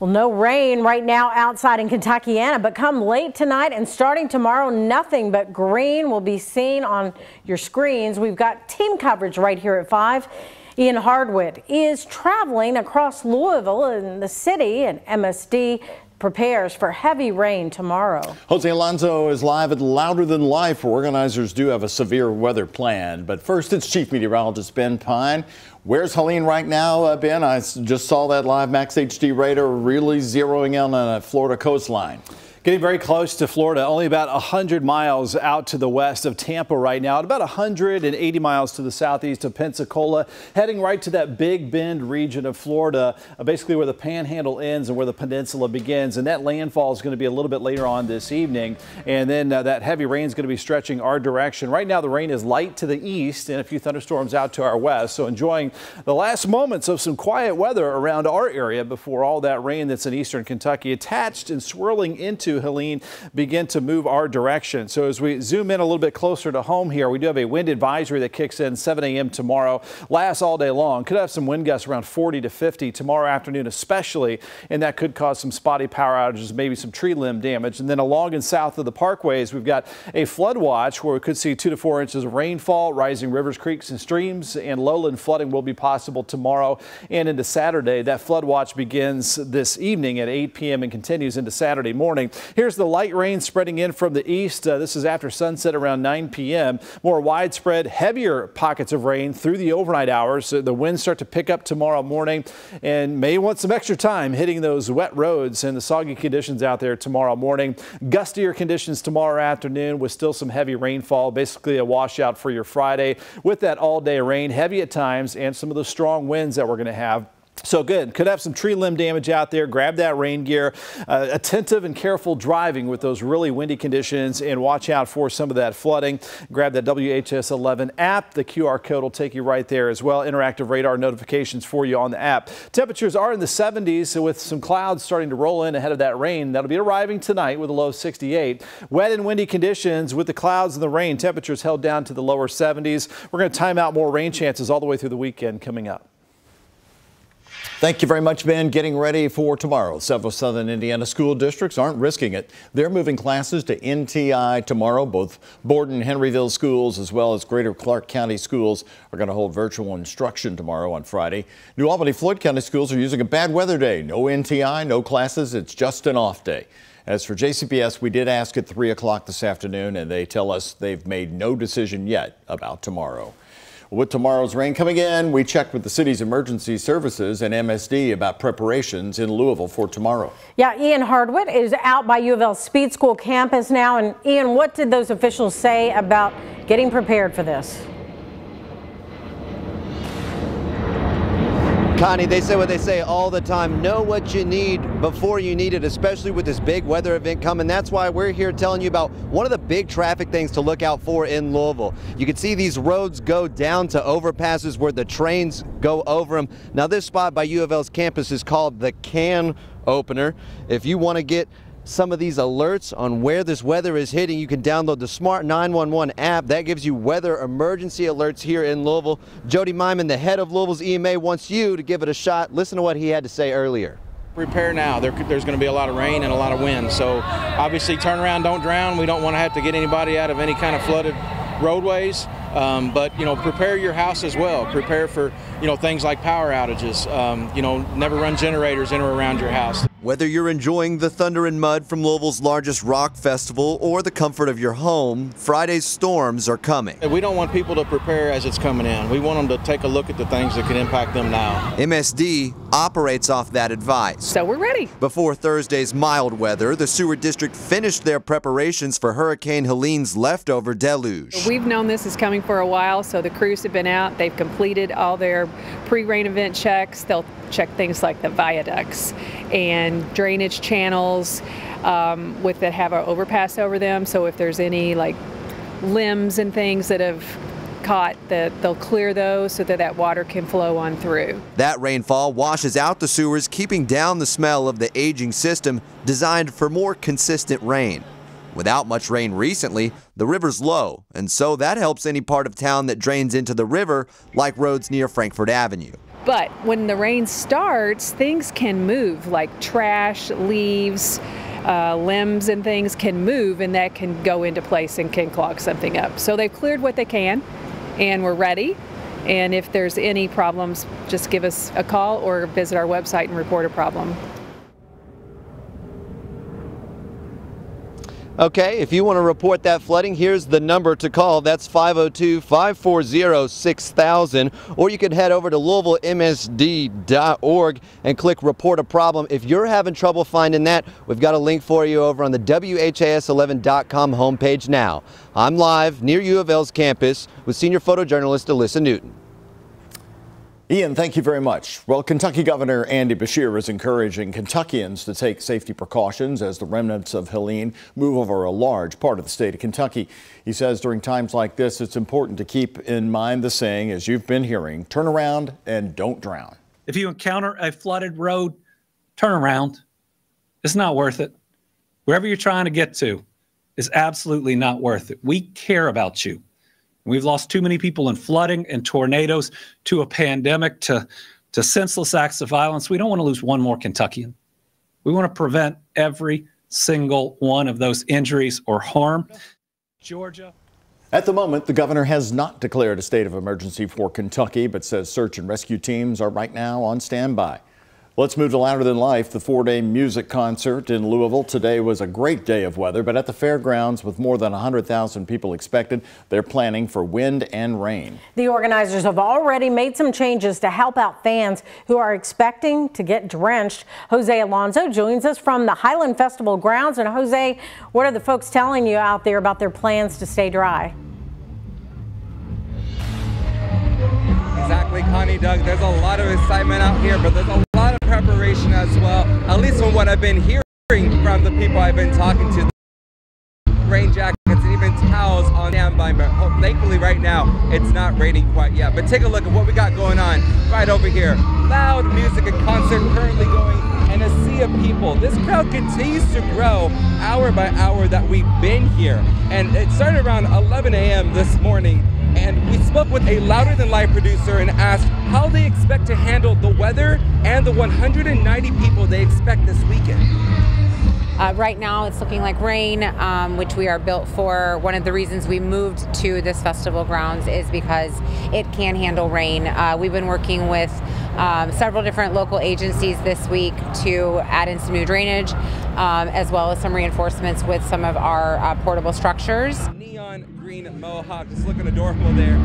Well, no rain right now outside in Kentuckiana, but come late tonight and starting tomorrow, nothing but green will be seen on your screens. We've got team coverage right here at 5. Ian Hardwick is traveling across Louisville and the city and MSD prepares for heavy rain tomorrow. Jose Alonso is live at Louder Than Life. Organizers do have a severe weather plan. But first, it's Chief Meteorologist Ben Pine. Where's Helene right now, uh, Ben? I just saw that live Max HD radar really zeroing in on a Florida coastline. Getting very close to Florida, only about 100 miles out to the west of Tampa right now, at about 180 miles to the southeast of Pensacola, heading right to that Big Bend region of Florida, uh, basically where the panhandle ends and where the peninsula begins. And that landfall is going to be a little bit later on this evening. And then uh, that heavy rain is going to be stretching our direction. Right now, the rain is light to the east and a few thunderstorms out to our west. So enjoying the last moments of some quiet weather around our area before all that rain that's in eastern Kentucky attached and swirling into Helene begin to move our direction. So as we zoom in a little bit closer to home here, we do have a wind advisory that kicks in 7 a.m. tomorrow, lasts all day long. Could have some wind gusts around 40 to 50 tomorrow afternoon, especially, and that could cause some spotty power outages, maybe some tree limb damage. And then along and south of the parkways, we've got a flood watch where we could see two to four inches of rainfall, rising rivers, creeks, and streams, and lowland flooding will be possible tomorrow and into Saturday. That flood watch begins this evening at 8 p.m. and continues into Saturday morning. Here's the light rain spreading in from the east. Uh, this is after sunset around 9 p.m. More widespread, heavier pockets of rain through the overnight hours. Uh, the winds start to pick up tomorrow morning and may want some extra time hitting those wet roads and the soggy conditions out there tomorrow morning. Gustier conditions tomorrow afternoon with still some heavy rainfall, basically a washout for your Friday with that all day rain, heavy at times, and some of the strong winds that we're going to have so good. Could have some tree limb damage out there. Grab that rain gear. Uh, attentive and careful driving with those really windy conditions and watch out for some of that flooding. Grab that WHAS 11 app. The QR code will take you right there as well. Interactive radar notifications for you on the app. Temperatures are in the 70s so with some clouds starting to roll in ahead of that rain. That'll be arriving tonight with a low of 68. Wet and windy conditions with the clouds and the rain. Temperatures held down to the lower 70s. We're going to time out more rain chances all the way through the weekend coming up. Thank you very much, Ben. Getting ready for tomorrow. Several southern Indiana school districts aren't risking it. They're moving classes to NTI tomorrow. Both Borden Henryville schools as well as Greater Clark County schools are going to hold virtual instruction tomorrow on Friday. New Albany Floyd County schools are using a bad weather day. No NTI, no classes. It's just an off day. As for JCPS, we did ask at 3 o'clock this afternoon, and they tell us they've made no decision yet about tomorrow. With tomorrow's rain coming in, we checked with the city's emergency services and MSD about preparations in Louisville for tomorrow. Yeah, Ian Hardwick is out by U of L Speed School campus now. And Ian, what did those officials say about getting prepared for this? Connie, they say what they say all the time. Know what you need before you need it, especially with this big weather event coming. That's why we're here telling you about one of the big traffic things to look out for in Louisville. You can see these roads go down to overpasses where the trains go over them. Now, this spot by U of L's campus is called the Can Opener. If you want to get some of these alerts on where this weather is hitting. You can download the Smart 911 app. That gives you weather emergency alerts here in Louisville. Jody Meiman, the head of Louisville's EMA, wants you to give it a shot. Listen to what he had to say earlier. Prepare now. There, there's going to be a lot of rain and a lot of wind. So obviously turn around, don't drown. We don't want to have to get anybody out of any kind of flooded roadways. Um, but you know, prepare your house as well. Prepare for you know things like power outages. Um, you know, never run generators in or around your house. Whether you're enjoying the thunder and mud from Louisville's largest rock festival or the comfort of your home, Friday's storms are coming. We don't want people to prepare as it's coming in. We want them to take a look at the things that can impact them now. MSD operates off that advice. So we're ready. Before Thursday's mild weather, the sewer district finished their preparations for Hurricane Helene's leftover deluge. We've known this is coming for a while, so the crews have been out. They've completed all their pre-rain event checks. They'll check things like the viaducts and drainage channels um, with that have an overpass over them. So if there's any like limbs and things that have caught that they'll clear those so that that water can flow on through. That rainfall washes out the sewers, keeping down the smell of the aging system designed for more consistent rain. Without much rain recently, the river's low, and so that helps any part of town that drains into the river, like roads near Frankfort Avenue. But when the rain starts, things can move like trash, leaves, uh, limbs, and things can move, and that can go into place and can clog something up. So they've cleared what they can, and we're ready. And if there's any problems, just give us a call or visit our website and report a problem. Okay, if you want to report that flooding, here's the number to call. That's 502-540-6000. Or you can head over to LouisvilleMSD.org and click Report a Problem. If you're having trouble finding that, we've got a link for you over on the WHAS11.com homepage now. I'm live near U of L's campus with senior photojournalist Alyssa Newton. Ian, thank you very much. Well, Kentucky Governor Andy Beshear is encouraging Kentuckians to take safety precautions as the remnants of Helene move over a large part of the state of Kentucky. He says during times like this, it's important to keep in mind the saying, as you've been hearing, turn around and don't drown. If you encounter a flooded road, turn around. It's not worth it. Wherever you're trying to get to is absolutely not worth it. We care about you. We've lost too many people in flooding and tornadoes to a pandemic to, to senseless acts of violence. We don't want to lose one more Kentuckian. We want to prevent every single one of those injuries or harm. Georgia. At the moment, the governor has not declared a state of emergency for Kentucky, but says search and rescue teams are right now on standby. Let's move to Louder Than Life. The four-day music concert in Louisville today was a great day of weather, but at the fairgrounds with more than 100,000 people expected, they're planning for wind and rain. The organizers have already made some changes to help out fans who are expecting to get drenched. Jose Alonso joins us from the Highland Festival grounds. And Jose, what are the folks telling you out there about their plans to stay dry? Exactly, Connie Doug. There's a lot of excitement out here, but there's a lot of preparation as well. At least from what I've been hearing from the people I've been talking to. Rain jackets and even towels on standby, but oh, thankfully right now it's not raining quite yet. But take a look at what we got going on right over here. Loud music and concert currently going and a sea of people. This crowd continues to grow hour by hour that we've been here. And it started around 11 a.m. this morning and we spoke with a Louder Than Life producer and asked how they expect to handle the weather and the 190 people they expect this weekend. Uh, right now, it's looking like rain, um, which we are built for. One of the reasons we moved to this festival grounds is because it can handle rain. Uh, we've been working with um, several different local agencies this week to add in some new drainage, um, as well as some reinforcements with some of our uh, portable structures. Green mohawk, just looking adorable there.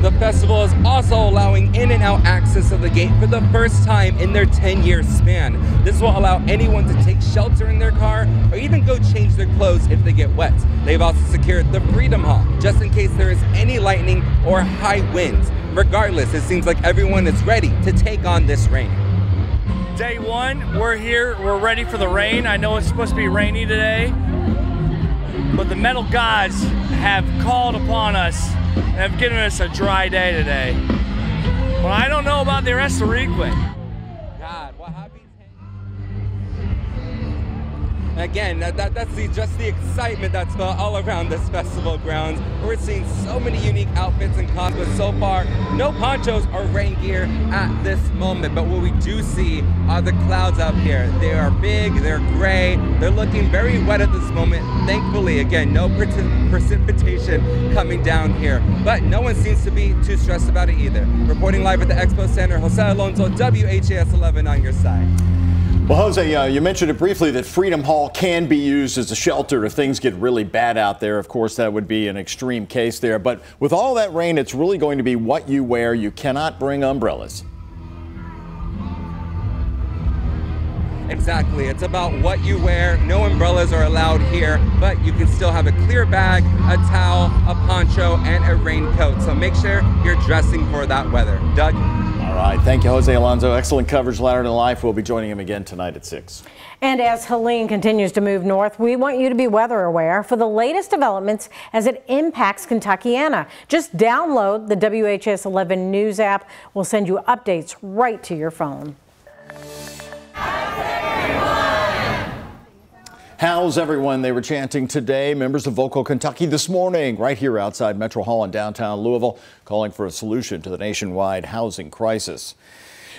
The festival is also allowing in and out access of the gate for the first time in their 10 year span. This will allow anyone to take shelter in their car or even go change their clothes if they get wet. They've also secured the Freedom Hall just in case there is any lightning or high winds. Regardless, it seems like everyone is ready to take on this rain. Day one, we're here, we're ready for the rain. I know it's supposed to be rainy today, but the metal gods have called upon us and have given us a dry day today. But I don't know about the rest of Requin. Again, that, that, that's the, just the excitement that's felt all around this festival grounds. We're seeing so many unique outfits and costumes so far. No ponchos or rain gear at this moment, but what we do see are the clouds up here. They are big, they're gray, they're looking very wet at this moment. Thankfully, again, no precipitation coming down here, but no one seems to be too stressed about it either. Reporting live at the Expo Center, Jose Alonso, WHAS 11 on your side. Well, Jose, uh, you mentioned it briefly that Freedom Hall can be used as a shelter if things get really bad out there. Of course, that would be an extreme case there. But with all that rain, it's really going to be what you wear. You cannot bring umbrellas. Exactly. It's about what you wear. No umbrellas are allowed here, but you can still have a clear bag, a towel, a poncho, and a raincoat. So make sure you're dressing for that weather. Doug? All right. Thank you, Jose Alonso. Excellent coverage, Louder Than Life. We'll be joining him again tonight at 6. And as Helene continues to move north, we want you to be weather aware for the latest developments as it impacts Kentuckiana. Just download the WHAS 11 News app. We'll send you updates right to your phone. How's everyone? They were chanting today. Members of Vocal Kentucky this morning, right here outside Metro Hall in downtown Louisville, calling for a solution to the nationwide housing crisis.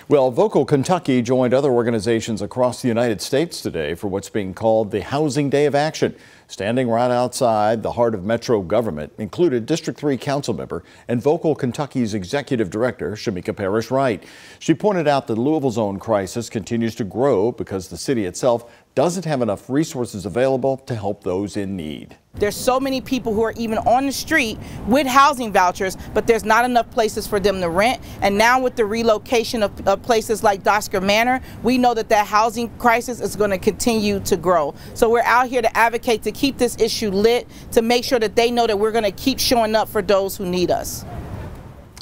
Well, Vocal Kentucky joined other organizations across the United States today for what's being called the Housing Day of Action. Standing right outside the heart of Metro government included District 3 council member and Vocal Kentucky's executive director, Shameka Parrish Wright. She pointed out that Louisville's own crisis continues to grow because the city itself doesn't have enough resources available to help those in need. There's so many people who are even on the street with housing vouchers, but there's not enough places for them to rent. And now with the relocation of, of places like Dosker Manor, we know that that housing crisis is going to continue to grow. So we're out here to advocate to keep this issue lit, to make sure that they know that we're going to keep showing up for those who need us.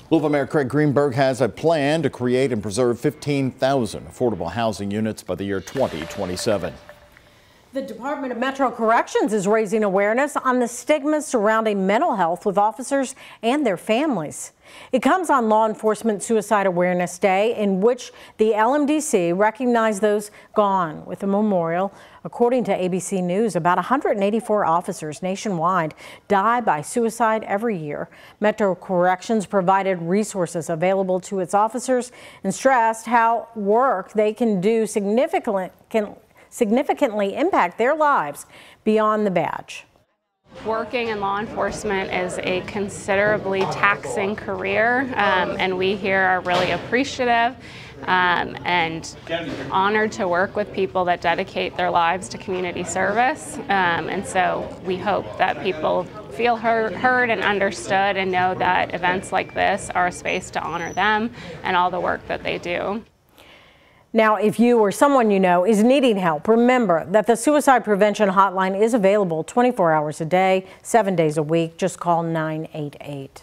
Louisville Mayor Craig Greenberg has a plan to create and preserve 15,000 affordable housing units by the year 2027. The Department of Metro Corrections is raising awareness on the stigma surrounding mental health with officers and their families. It comes on Law Enforcement Suicide Awareness Day, in which the LMDC recognized those gone with a memorial. According to ABC News, about 184 officers nationwide die by suicide every year. Metro Corrections provided resources available to its officers and stressed how work they can do significantly can significantly impact their lives beyond the badge. Working in law enforcement is a considerably taxing career, um, and we here are really appreciative um, and honored to work with people that dedicate their lives to community service. Um, and so we hope that people feel heard, heard and understood and know that events like this are a space to honor them and all the work that they do. Now, if you or someone you know is needing help, remember that the suicide prevention hotline is available 24 hours a day, seven days a week. Just call 988.